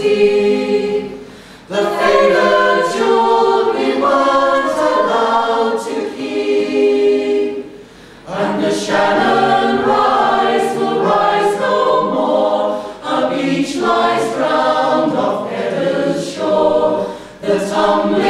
deep. The faded jewelry once allowed to keep. Under Shannon rise will rise no more. A beach lies round of Pedder's shore. The tumbling